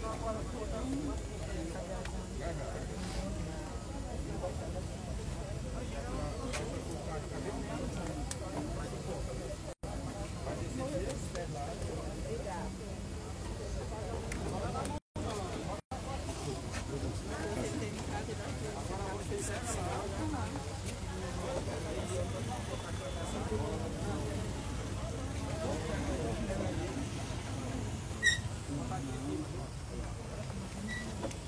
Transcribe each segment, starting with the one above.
Thank you. どうもありがとうございました。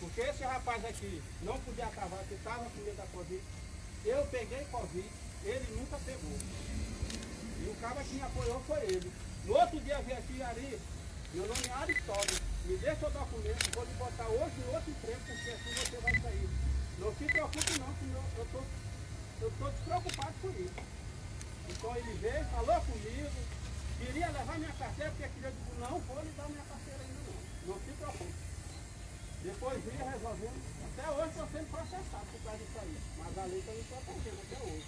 porque esse rapaz aqui não podia cavar, porque estava com medo da Covid. Eu peguei Covid, ele nunca pegou. E o cara que me apoiou foi ele. No outro dia veio aqui, Ari, meu nome é Aristóteles, me deixa o documento, vou lhe botar hoje em outro emprego, porque assim você vai sair. Não se preocupe não, que eu estou eu tô despreocupado com isso. Então ele veio, falou comigo, queria levar minha carteira, porque queria dizer, não vou lhe dar minha carteira ainda não. Não se preocupe. Depois vinha resolvendo. Até hoje estou sendo processado por causa disso aí. Mas a lei está me protegendo até hoje.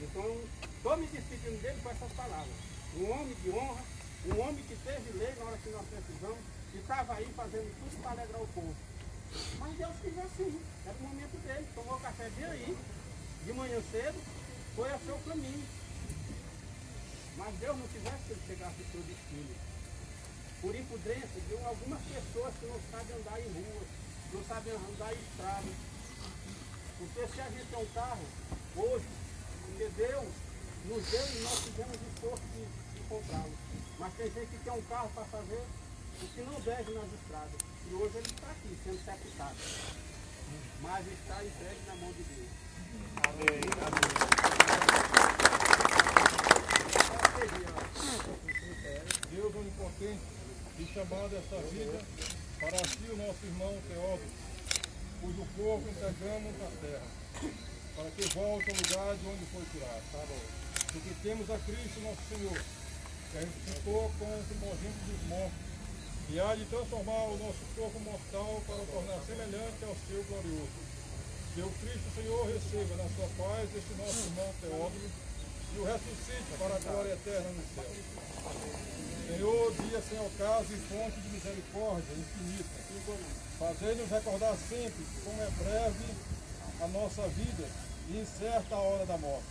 Então, estou me despedindo dele com essas palavras. Um homem de honra, um homem que teve lei na hora que nós precisamos, que estava aí fazendo tudo para alegrar o povo. Mas Deus quis assim, era o momento dele. Tomou café bem aí, de manhã cedo, foi ao seu caminho. Mas Deus não quisesse que ele chegasse ao seu destino por imprudência de algumas pessoas que não sabem andar em ruas, não sabem andar em estrada. Porque se a gente tem um carro, hoje, porque Deus nos deu e nós tivemos esforço de, de comprá-lo. Mas tem gente que tem um carro para fazer o que não deve nas estradas. E hoje ele está aqui, sendo sepultado. Mas está entregue na mão de Deus. Amém. Amém. Deus onipotente e chamando essa vida para si o nosso irmão Teófilo, cujo corpo entregamos na terra, para que volte ao lugar de onde foi tirado. Tá Porque temos a Cristo nosso Senhor, que ressuscitou com o primogênito dos mortos, e há de transformar o nosso corpo mortal para tornar semelhante ao seu glorioso. Que o Cristo Senhor receba na sua paz este nosso irmão Teófilo e o ressuscite para a glória eterna no céu. Senhor, dia sem ocaso e fonte de misericórdia infinita, fazei-nos recordar sempre como é breve a nossa vida e incerta a hora da morte.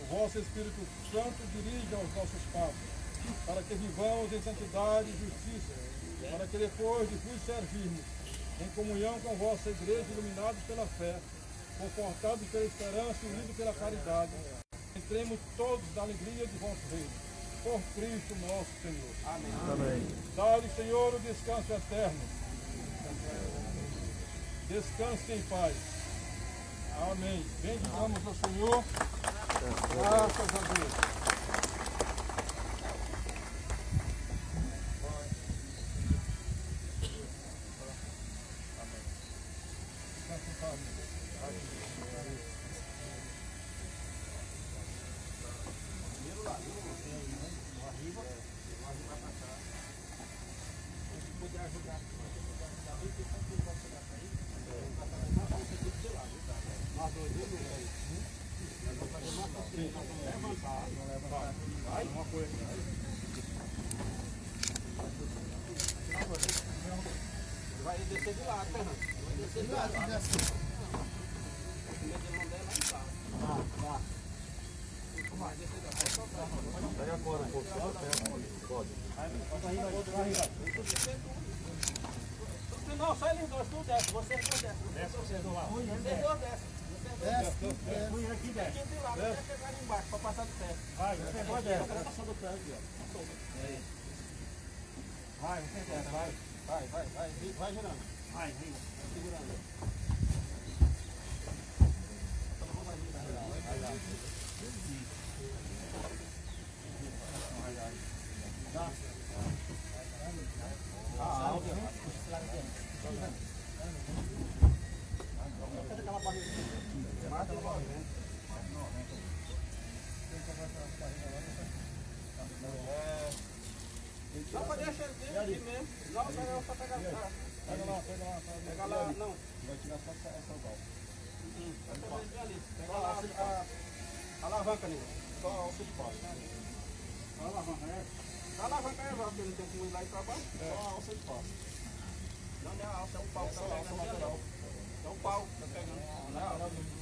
O vosso Espírito Santo dirija os nossos passos, para que vivamos em santidade e justiça, para que depois de vos servirmos, em comunhão com vossa igreja, iluminados pela fé, confortados pela esperança e unidos pela caridade, entremos todos na alegria de vosso reino. Por Cristo nosso Senhor. Amém. Amém. Dá-lhe, Senhor, o descanso eterno. Descanse em paz. Amém. Bendigamos ao Senhor. Graças a Deus. Vai descer de lado, Fernando. Vai descer de lado. Vai descer de lado. Pega fora um pouco, só pega. Pode. Não, só eles dois, tu desce, vocês dois descem. Desce vocês dois lá. Vocês dois Desce, aqui desce. Até chegar ali embaixo, passar do pé. Vai, você pode descer. Passou do pé aqui, ó. Vai, você desce, vai. Vai, vai, vai, vai girando. Vai, vai. Segurando. Não, pode deixar ele aqui mesmo. Não, pega, só pega lá. Pega lá, pega lá. Pega lá, não. Vai tirar só essa válvula. Pegar ele ali. Pega lá a, a alavanca ali. Só alça de baixo. A alavanca, é? A alavanca é, porque não tem como ir lá e pra baixo. Só a alça de baixo. Não, não é a alça, é o pau que tá Só a alça lateral. É o pau que tá pegando. Não é a.